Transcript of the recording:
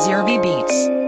Zerby Beats.